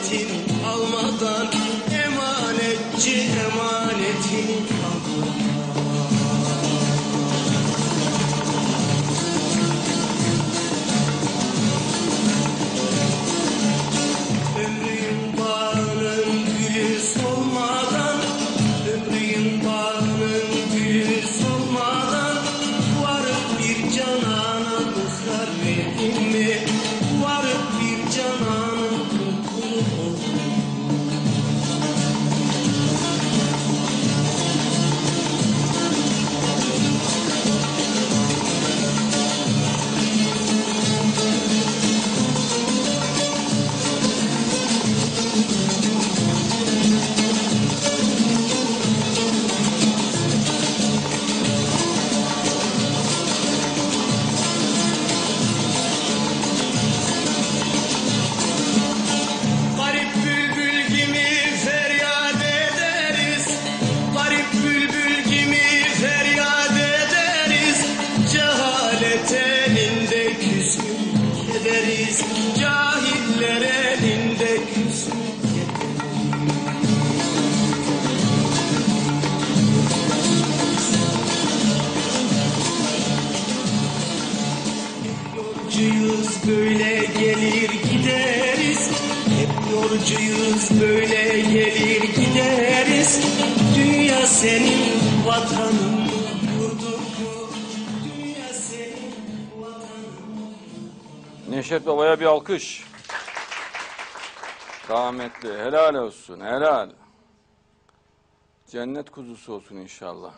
emanetini almadan emanetçi emanetini almadan Ömrüm bağının gülü solmadan Ömrüm bağının Adalet elinde küsmü ederiz Cahiller elinde küsmü yolcuyuz böyle gelir gideriz. Hep yolcuyuz böyle gelir gideriz. Dünya senin vatanın yurdun. Neşet Baba'ya bir alkış. Rahmetli. Helal olsun. Helal. Cennet kuzusu olsun inşallah.